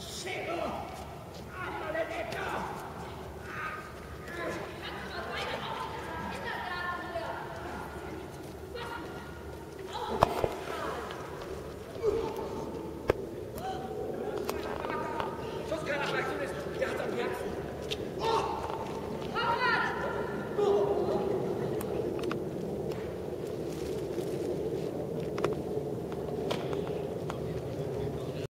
Shit!